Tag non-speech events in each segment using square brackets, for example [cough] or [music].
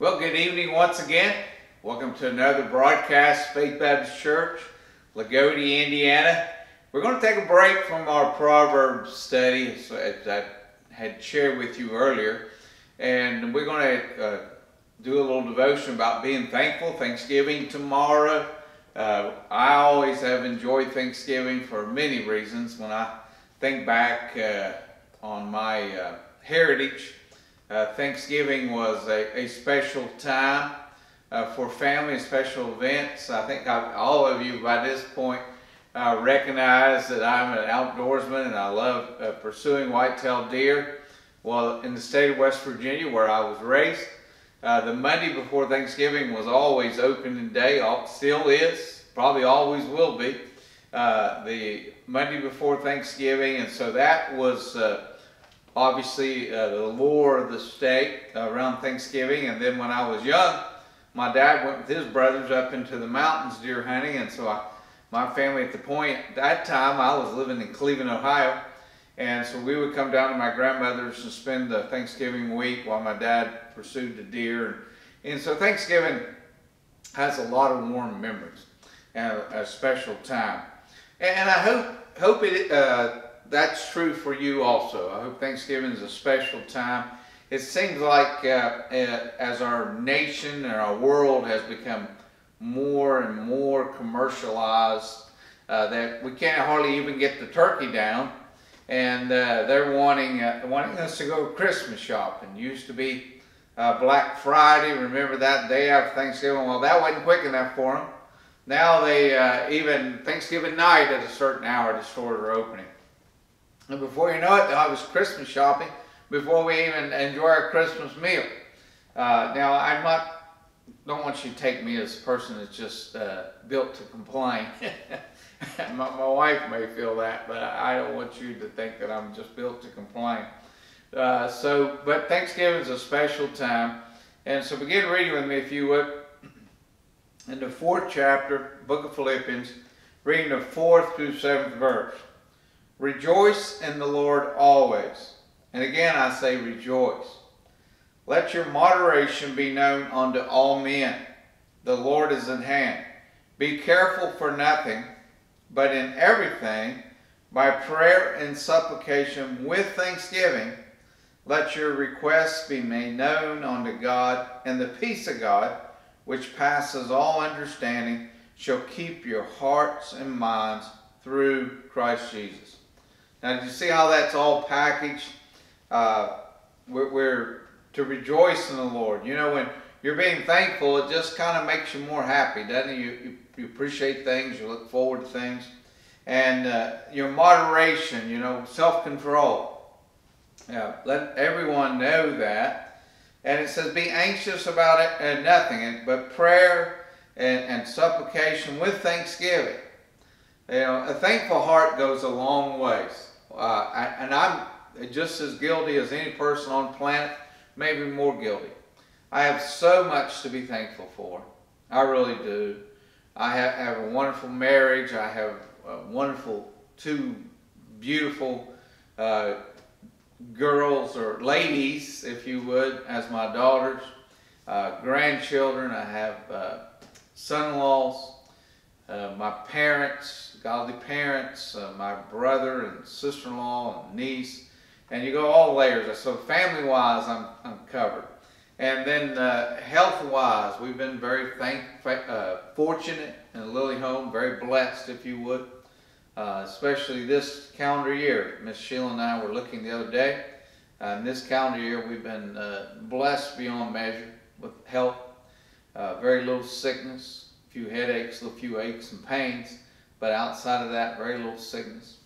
Well, good evening once again. Welcome to another broadcast, Faith Baptist Church, Lagodi, Indiana. We're going to take a break from our Proverbs study, as I had shared with you earlier, and we're going to uh, do a little devotion about being thankful. Thanksgiving tomorrow. Uh, I always have enjoyed Thanksgiving for many reasons. When I think back uh, on my uh, heritage, uh, Thanksgiving was a, a special time uh, for family and special events. I think I, all of you by this point uh, recognize that I'm an outdoorsman and I love uh, pursuing whitetail deer. Well, in the state of West Virginia, where I was raised, uh, the Monday before Thanksgiving was always opening day, still is, probably always will be. Uh, the Monday before Thanksgiving, and so that was obviously uh, the lore of the state around Thanksgiving. And then when I was young, my dad went with his brothers up into the mountains deer hunting. And so I, my family at the point, that time, I was living in Cleveland, Ohio. And so we would come down to my grandmother's and spend the Thanksgiving week while my dad pursued the deer. And so Thanksgiving has a lot of warm memories and a, a special time. And I hope, hope it, uh, that's true for you also. I hope Thanksgiving is a special time. It seems like uh, uh, as our nation and our world has become more and more commercialized, uh, that we can't hardly even get the turkey down, and uh, they're wanting uh, wanting us to go Christmas shopping. Used to be uh, Black Friday. Remember that day after Thanksgiving? Well, that wasn't quick enough for them. Now they even Thanksgiving night at a certain hour the stores are opening. And before you know it, I was Christmas shopping before we even enjoy our Christmas meal. Uh, now, I'm not, don't want you to take me as a person that's just uh, built to complain. [laughs] my, my, wife may feel that, but I don't want you to think that I'm just built to complain. Uh, so, but Thanksgiving is a special time. And so begin reading with me, if you would, in the fourth chapter, book of Philippians, reading the fourth through seventh verse. Rejoice in the Lord always. And again I say rejoice. Let your moderation be known unto all men. The Lord is in hand. Be careful for nothing, but in everything, by prayer and supplication with thanksgiving, let your requests be made known unto God, and the peace of God, which passes all understanding, shall keep your hearts and minds through Christ Jesus. Now, you see how that's all packaged? Uh, we're, we're, to rejoice in the Lord. You know, when you're being thankful, it just kind of makes you more happy, doesn't it? You, you, you appreciate things, you look forward to things. And uh, your moderation, you know, self-control. Yeah, let everyone know that. And it says, be anxious about it and nothing, but prayer and, and supplication with thanksgiving. You know, a thankful heart goes a long ways. Uh, and I'm just as guilty as any person on planet, maybe more guilty. I have so much to be thankful for. I really do. I have, have a wonderful marriage. I have wonderful two beautiful uh, girls or ladies, if you would, as my daughters, uh, grandchildren. I have uh, son-in-laws, uh, my parents, godly parents, uh, my brother and sister-in-law and niece, and you go all layers. So family-wise, I'm, I'm covered. And then uh, health-wise, we've been very thank, uh, fortunate in Lily Home, very blessed, if you would, uh, especially this calendar year. Miss Sheila and I were looking the other day. In this calendar year, we've been blessed beyond measure with health, very little sickness, few headaches, a few aches and pains but outside of that, very little sickness.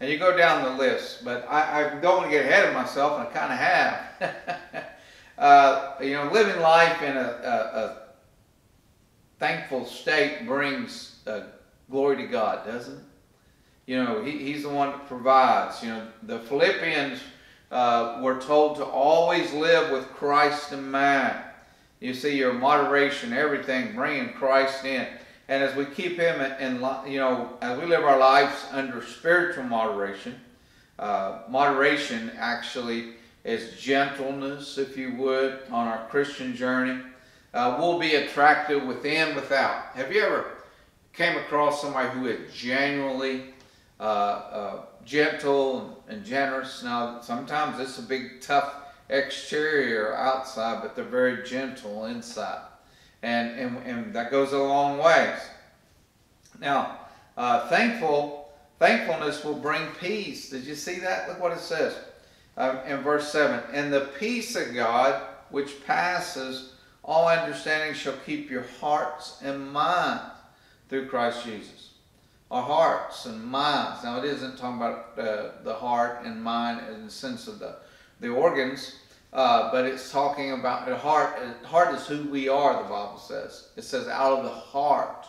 And you go down the list, but I, I don't want to get ahead of myself, and I kind of have. [laughs] uh, you know, living life in a, a, a thankful state brings uh, glory to God, doesn't it? You know, he, He's the one that provides. You know, the Philippians uh, were told to always live with Christ in mind. You see, your moderation, everything, bringing Christ in. And as we keep Him in, you know, as we live our lives under spiritual moderation, uh, moderation actually is gentleness, if you would, on our Christian journey. uh, will be attractive within, without. Have you ever came across somebody who is genuinely uh, uh, gentle and generous? Now, sometimes it's a big, tough exterior outside, but they're very gentle inside. And, and, and that goes a long ways. Now, uh, thankful, thankfulness will bring peace. Did you see that? Look what it says um, in verse 7. And the peace of God, which passes all understanding, shall keep your hearts and minds through Christ Jesus. Our hearts and minds. Now, it isn't talking about uh, the heart and mind in the sense of the, the organs, uh, but it's talking about the heart. Heart is who we are, the Bible says. It says, out of the heart,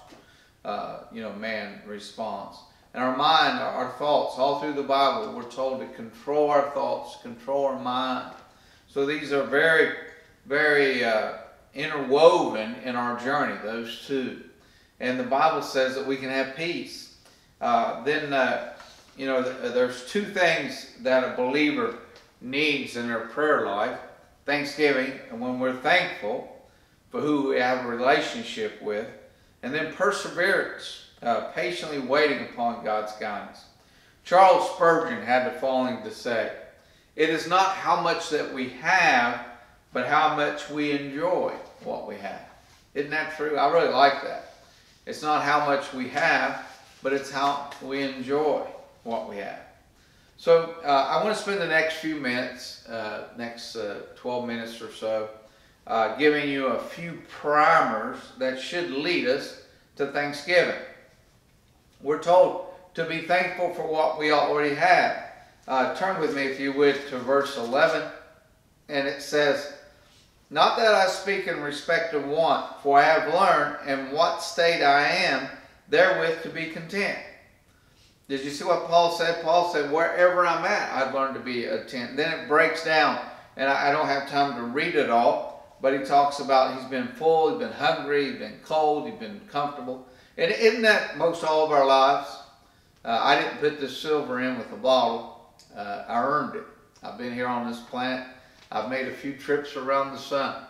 uh, you know, man responds. And our mind, our thoughts, all through the Bible, we're told to control our thoughts, control our mind. So these are very, very uh, interwoven in our journey, those two. And the Bible says that we can have peace. Uh, then, uh, you know, th- there's two things that a believer needs in our prayer life thanksgiving, and when we're thankful for who we have a relationship with, and then perseverance, uh, patiently waiting upon God's guidance. Charles Spurgeon had the following to say It is not how much that we have, but how much we enjoy what we have. Isn't that true? I really like that. It's not how much we have, but it's how we enjoy what we have. So uh, I want to spend the next few minutes, uh, next uh, 12 minutes or so, uh, giving you a few primers that should lead us to Thanksgiving. We're told to be thankful for what we already have. Uh, turn with me, if you would, to verse 11, and it says, Not that I speak in respect of want, for I have learned in what state I am therewith to be content. Did you see what Paul said? Paul said, wherever I'm at, I've learned to be content. Then it breaks down, and I don't have time to read it all, but he talks about he's been full, he's been hungry, he's been cold, he's been comfortable. And isn't that most all of our lives? Uh, I didn't put this silver in with a bottle. Uh, I earned it. I've been here on this planet. I've made a few trips around the sun.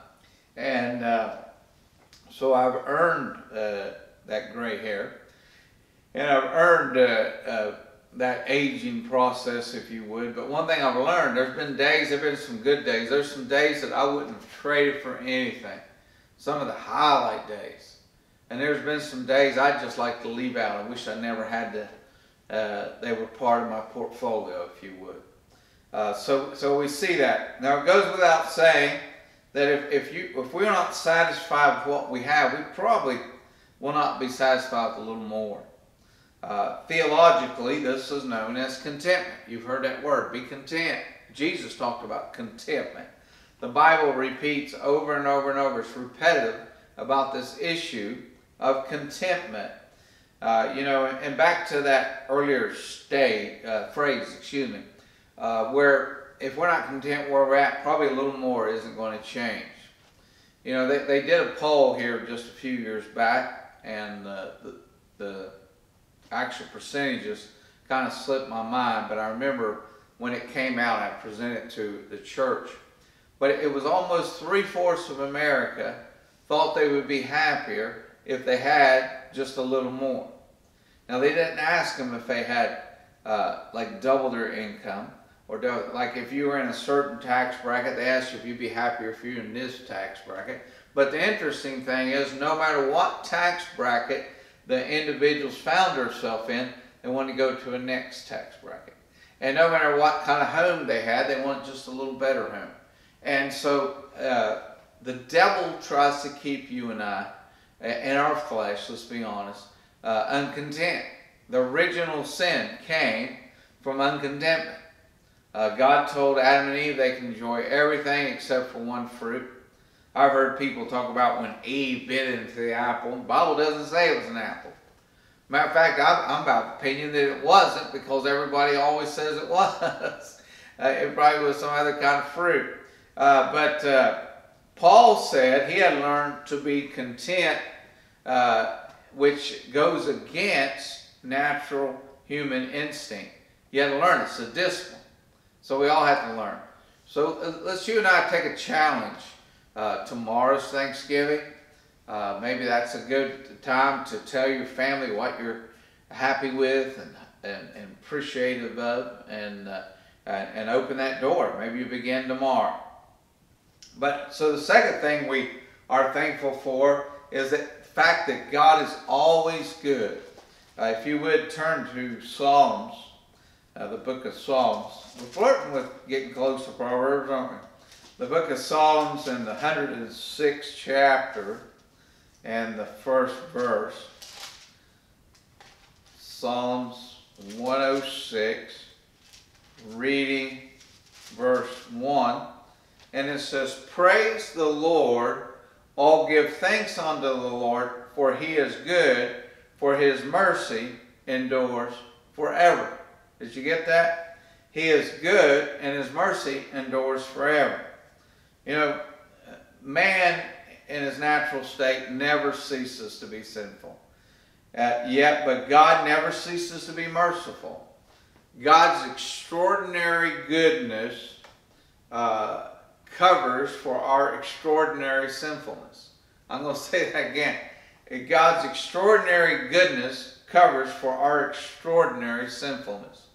And uh, so I've earned uh, that gray hair and I've earned uh, uh, that aging process, if you would. But one thing I've learned, there's been days, there've been some good days. There's some days that I wouldn't have traded for anything. Some of the highlight days. And there's been some days I'd just like to leave out. I wish I never had to. Uh, they were part of my portfolio, if you would. Uh, so, so we see that. Now it goes without saying that if, if you if we're not satisfied with what we have, we probably will not be satisfied with a little more. Uh, theologically, this is known as contentment. You've heard that word, be content. Jesus talked about contentment. The Bible repeats over and over and over, it's repetitive about this issue of contentment. Uh, you know, and back to that earlier state, uh, phrase, excuse me, uh, where if we're not content where we're at, probably a little more isn't going to change. You know, they, they did a poll here just a few years back, and uh, the, the actual percentages kind of slipped my mind, but I remember when it came out, I presented to the church. But it was almost three fourths of America thought they would be happier if they had just a little more. Now they didn't ask them if they had uh, like double their income or double, like if you were in a certain tax bracket, they asked you if you'd be happier if you're in this tax bracket. But the interesting thing is, no matter what tax bracket the individuals found herself in, they wanted to go to a next tax bracket. And no matter what kind of home they had, they want just a little better home. And so uh, the devil tries to keep you and I, in our flesh, let's be honest, uh, uncontent. The original sin came from uncontentment. Uh, God told Adam and Eve they can enjoy everything except for one fruit. I've heard people talk about when Eve bit into the apple. The Bible doesn't say it was an apple. Matter of fact, I'm about the opinion that it wasn't because everybody always says it [laughs] was. uh, it probably was some other kind of fruit. Uh, but uh, Paul said he had learned to be content, uh, which goes against natural human instinct. You had to learn it's a discipline. So we all have to learn. So uh, let's you and I take a challenge Uh, tomorrow's Thanksgiving. Uh, maybe that's a good time to tell your family what you're happy with and, and, and appreciative of and, uh, and open that door. Maybe you begin tomorrow. But so the second thing we are thankful for is the fact that God is always good. Uh, if you would turn to Psalms, uh, the book of Psalms. We're flirting with getting close to Proverbs, aren't we? The book of Psalms in the 106th chapter and the first verse. Psalms 106, reading verse 1. And it says, Praise the Lord, all give thanks unto the Lord, for he is good, for his mercy endures forever. Did you get that? He is good, and his mercy endures forever. You know, man in his natural state never ceases to be sinful. Uh, yet, but God never ceases to be merciful. God's extraordinary goodness uh, covers for our extraordinary sinfulness. I'm going [laughs] to say that again. God's extraordinary goodness covers for our extraordinary sinfulness.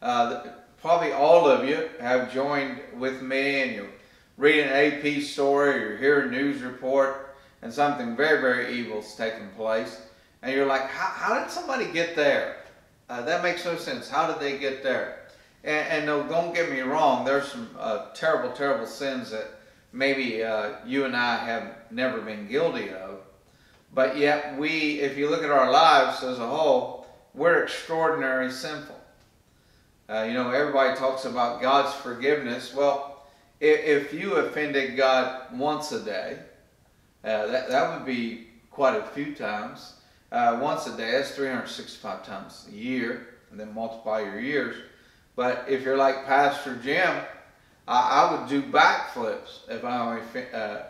Uh, probably all of you have joined with me and you're reading an AP story or hearing a news report and something very, very evil is taking place. And you're like, how, how did somebody get there? Uh, that makes no sense. How did they get there? And, and no, don't get me wrong. There's some uh, terrible, terrible sins that maybe uh, you and I have never been guilty of. But yet we, if you look at our lives as a whole, we're extraordinarily sinful. Uh, you know, everybody talks about God's forgiveness. Well, if, you offended God once a day, uh, that, that would be quite a few times. Uh, once a day, that's 365 times a year, and then multiply your years. But if you're like Pastor Jim, I, I would do backflips if I only uh,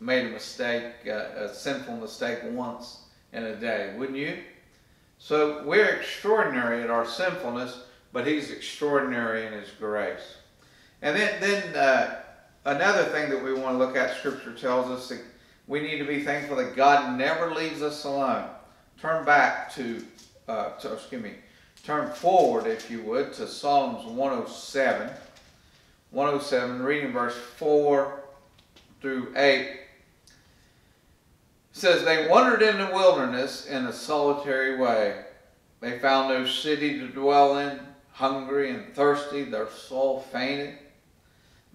made a mistake, uh, a sinful mistake once in a day, wouldn't you? So we're extraordinary at our sinfulness, but he's extraordinary in his grace. And then, then uh, another thing that we want to look at, Scripture tells us that we need to be thankful that God never leaves us alone. Turn back to, uh, to excuse me, turn forward, if you would, to Psalms 107. 107, reading verse 4 through 8 says, They wandered in the wilderness in a solitary way. They found no city to dwell in, hungry and thirsty, their soul fainted.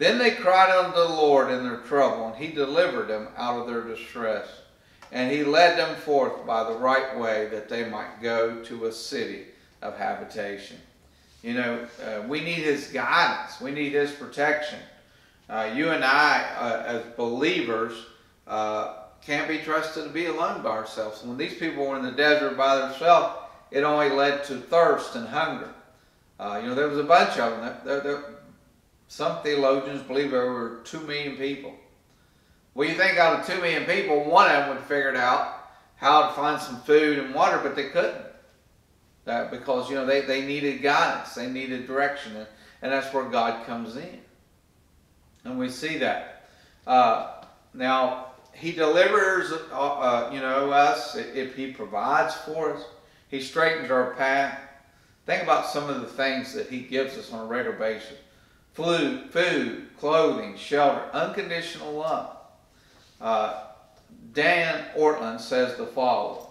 Then they cried unto the Lord in their trouble, and he delivered them out of their distress. And he led them forth by the right way that they might go to a city of habitation. You know, uh, we need his guidance. We need his protection. Uh, you and I, uh, as believers, uh, can't be trusted to be alone by ourselves. When these people were in the desert by themselves, it only led to thirst and hunger. Uh, you know, there was a bunch of them. There, there, some theologians believe there were two million people. Well, you think out of two million people, one of them would have figured out how to find some food and water, but they couldn't. That because, you know, they, they needed guidance. They needed direction. And, and that's where God comes in. And we see that. Uh, now, he delivers, uh, uh, you know, us if he provides for us. He straightens our path. Think about some of the things that he gives us on a regular basis. Food, clothing, shelter, unconditional love. Uh, Dane Ortlund says the following.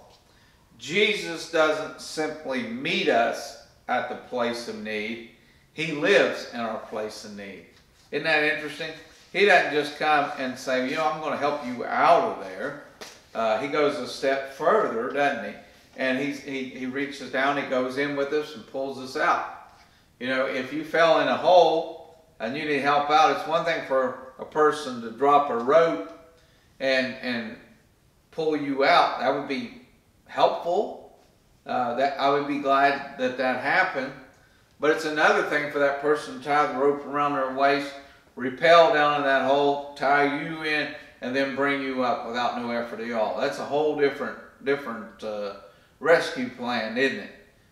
Jesus doesn't simply meet us at the place of need. He lives in our place of need. Isn't that interesting? He doesn't just come and say, you know, I'm going to help you out of there. Uh, he goes a step further, doesn't he? And he's, he, he reaches down, he goes in with us and pulls us out. You know, if you fell in a hole and you need help out, it's one thing for a person to drop a rope and, and pull you out. That would be helpful. Uh, that I would be glad that that happened. But it's another thing for that person to tie the rope around their waist repel down in that hole, tie you in, and then bring you up without no effort at all. That's a whole different different uh, rescue plan, isn't it?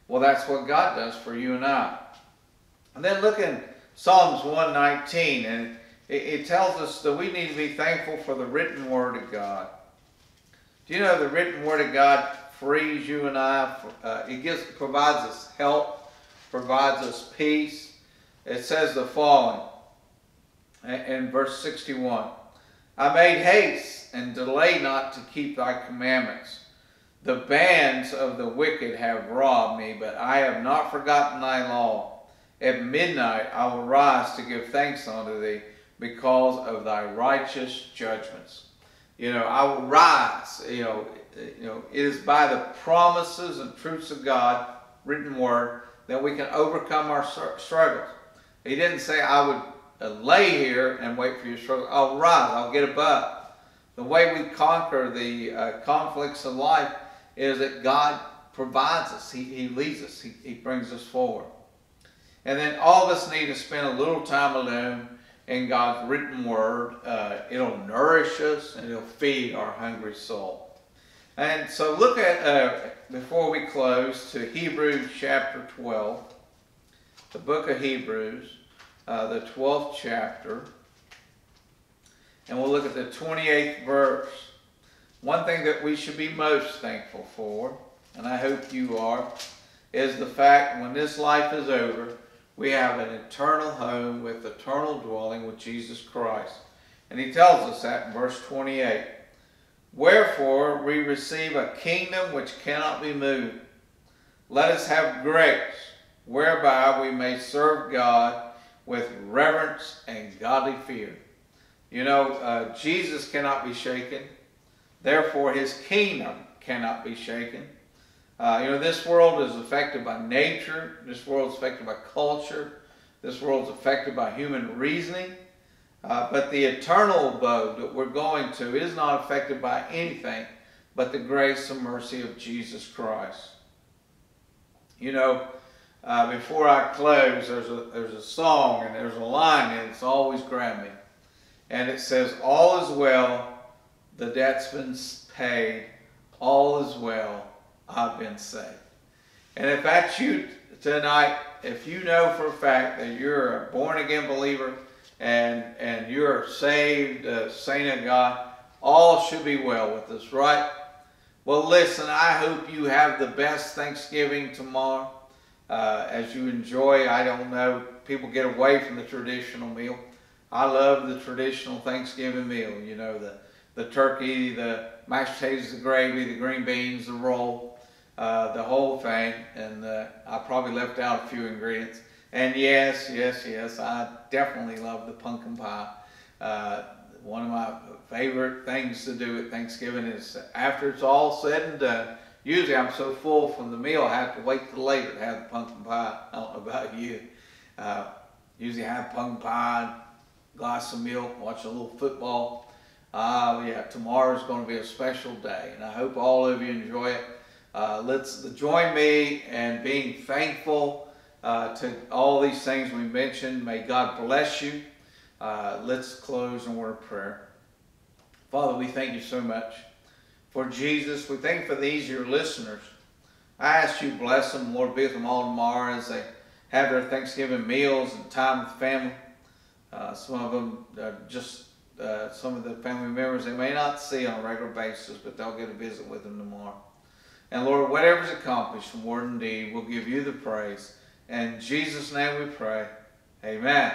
Well, that's what God does for you and I. And then look in Psalms 119, and it, it tells us that we need to be thankful for the written Word of God. Do you know the written Word of God frees you and I? Uh, it gives, provides us help, provides us peace. It says the following in verse 61 I made haste and delay not to keep thy commandments. The bands of the wicked have robbed me, but I have not forgotten thy law. At midnight I will rise to give thanks unto thee because of thy righteous judgments. You know, I will rise. You know, you know, it is by the promises and truths of God, written word, that we can overcome our struggles. He didn't say I would uh, lay here and wait for your struggle. I'll rise. I'll get above. The way we conquer the uh, conflicts of life is that God provides us. He, he leads us. He, he brings us forward. And then all of us need to spend a little time alone in God's written word. Uh, it'll nourish us and it'll feed our hungry soul. And so look at, uh, before we close, to Hebrews chapter 12, the book of Hebrews, uh, the 12th chapter. And we'll look at the 28th verse. One thing that we should be most thankful for, and I hope you are, is the fact when this life is over, we have an eternal home with eternal dwelling with Jesus Christ. And he tells us that in verse 28. Wherefore we receive a kingdom which cannot be moved. Let us have grace whereby we may serve God with reverence and godly fear. You know, uh, Jesus cannot be shaken. Therefore, his kingdom cannot be shaken. Uh, you know, this world is affected by nature. This world is affected by culture. This world is affected by human reasoning. Uh, but the eternal abode that we're going to is not affected by anything but the grace and mercy of Jesus Christ. You know, uh, before I close, there's a, there's a song and there's a line and it's always grabbed me. And it says, All is well, the debt's been paid, all is well, I've been saved. And if that's you tonight, if you know for a fact that you're a born again believer and, and you're saved, a saint of God, all should be well with us, right? Well, listen, I hope you have the best Thanksgiving tomorrow. Uh, as you enjoy, I don't know, people get away from the traditional meal. I love the traditional Thanksgiving meal, you know, the, the turkey, the mashed potatoes, the gravy, the green beans, the roll, uh, the whole thing. And uh, I probably left out a few ingredients. And yes, yes, yes, I definitely love the pumpkin pie. Uh, one of my favorite things to do at Thanksgiving is after it's all said and done, usually I'm so full from the meal I have to wait till later to have the pumpkin pie. [laughs] I don't know about you. Uh, usually have pumpkin pie, glass of milk, watch a little football. Uh, yeah, tomorrow's going to be a special day, and I hope all of you enjoy it. Uh, let's join me in being thankful uh, to all these things we mentioned. May God bless you. Uh, let's close in word of prayer. Father, we thank you so much for Jesus. We thank you for these, your listeners. I ask you bless them, Lord, be with them all tomorrow as they have their Thanksgiving meals and time with family. Uh, some of them are just uh, some of the family members they may not see on a regular basis, but they'll get a visit with them tomorrow. And Lord, whatever's accomplished from word and deed, we'll give you the praise. In Jesus' name we pray. Amen.